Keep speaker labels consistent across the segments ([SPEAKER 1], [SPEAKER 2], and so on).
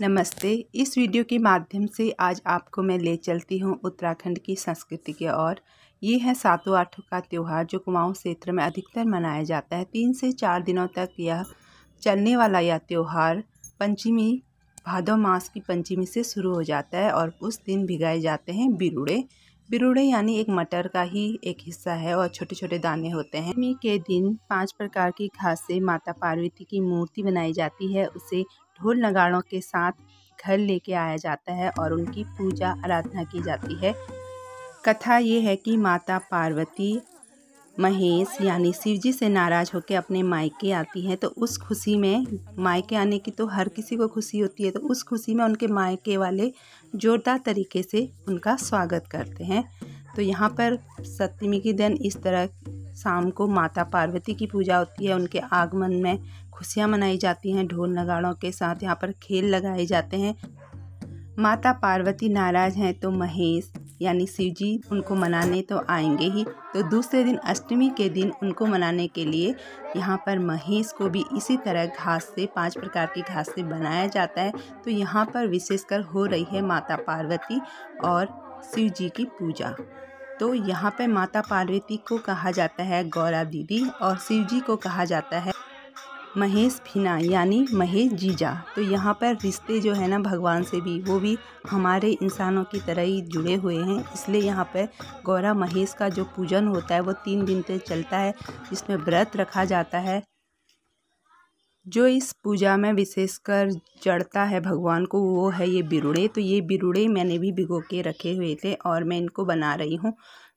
[SPEAKER 1] नमस्ते। इस वीडियो के माध्यम से आज आपको मैं ले चलती हूँ उत्तराखंड की संस्कृति के और ये है सातों आठों का त्यौहार जो कुमाऊँ क्षेत्र में अधिकतर मनाया जाता है। तीन से चार दिनों तक यह चलने वाला यह त्यौहार पंचमी भादो मास की पंचमी से शुरू हो जाता है और उस दिन भिगाए जाते हैं बिरुड़े। बिरुड़े यानी एक मटर का ही एक हिस्सा है और छोटे छोटे दाने होते हैं। मी के दिन पाँच प्रकार की घास से माता पार्वती की मूर्ति बनाई जाती है। उसे ढोल नगाड़ों के साथ घर लेके आया जाता है और उनकी पूजा आराधना की जाती है। कथा ये है कि माता पार्वती महेश यानी शिवजी से नाराज़ होकर अपने मायके आती हैं तो उस खुशी में, मायके आने की तो हर किसी को खुशी होती है तो उस खुशी में उनके मायके वाले जोरदार तरीके से उनका स्वागत करते हैं। तो यहाँ पर सप्तमी के दिन इस तरह शाम को माता पार्वती की पूजा होती है, उनके आगमन में खुशियाँ मनाई जाती हैं, ढोल नगाड़ों के साथ यहाँ पर खेल लगाए जाते हैं। माता पार्वती नाराज़ हैं तो महेश यानी शिव जी उनको मनाने तो आएँगे ही। तो दूसरे दिन अष्टमी के दिन उनको मनाने के लिए यहाँ पर महेश को भी इसी तरह घास से, पाँच प्रकार की घास से बनाया जाता है। तो यहाँ पर विशेषकर हो रही है माता पार्वती और शिव जी की पूजा। तो यहाँ पर माता पार्वती को कहा जाता है गौरा दीदी और शिव जी को कहा जाता है महेश फिना, यानी महेश जीजा। तो यहाँ पर रिश्ते जो है ना भगवान से भी, वो भी हमारे इंसानों की तरह ही जुड़े हुए हैं। इसलिए यहाँ पर गौरा महेश का जो पूजन होता है, वो तीन दिन तक चलता है, जिसमें व्रत रखा जाता है, जो इस पूजा में विशेषकर जड़ता है भगवान को, वो है ये बिरुड़े। तो ये बिरुड़े मैंने भी भिगो के रखे हुए थे और मैं इनको बना रही हूँ।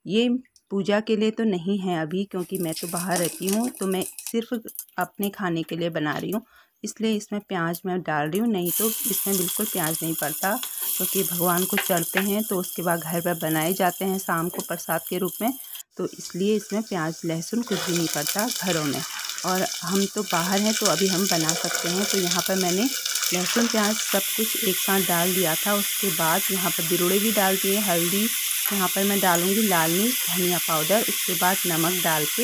[SPEAKER 1] ये पूजा के लिए तो नहीं है अभी, क्योंकि मैं तो बाहर रहती हूँ तो मैं सिर्फ़ अपने खाने के लिए बना रही हूँ। इसलिए इसमें प्याज मैं डाल रही हूँ, नहीं तो इसमें बिल्कुल प्याज नहीं पड़ता, क्योंकि तो भगवान को चढ़ते हैं तो उसके बाद घर पर बनाए जाते हैं शाम को प्रसाद के रूप में तो इसलिए इसमें प्याज, लहसुन कुछ भी नहीं पड़ता घरों में। और हम तो बाहर हैं तो अभी हम बना सकते हैं तो यहाँ पर मैंने लहसुन, प्याज सब कुछ एक साथ डाल दिया था, उसके बाद यहाँ पर बिरुड़े भी डाल दिए, हल्दी यहाँ पर मैं डालूँगी लाल मिर्च, धनिया पाउडर, उसके बाद नमक डाल के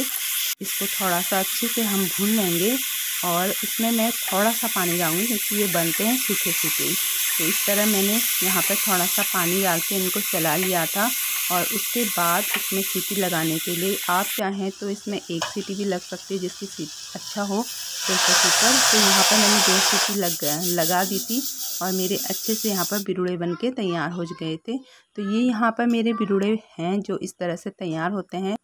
[SPEAKER 1] इसको थोड़ा सा अच्छे से हम भून लेंगे और इसमें मैं थोड़ा सा पानी डालूँगी क्योंकि ये बनते हैं सूखे सूखे तो इस तरह मैंने यहाँ पर थोड़ा सा पानी डाल के इनको चला लिया था। और उसके बाद इसमें सीटी लगाने के लिए आप चाहें तो इसमें एक सीटी भी लग सकती है जिसकी सीट अच्छा हो। प्रेशर कुकर तो यहाँ पर मैंने दो सीटी लग, लगा दी थी और मेरे अच्छे से यहाँ पर बिरुड़े बन के तैयार हो गए थे। तो ये यहाँ पर मेरे बिरुड़े हैं जो इस तरह से तैयार होते हैं।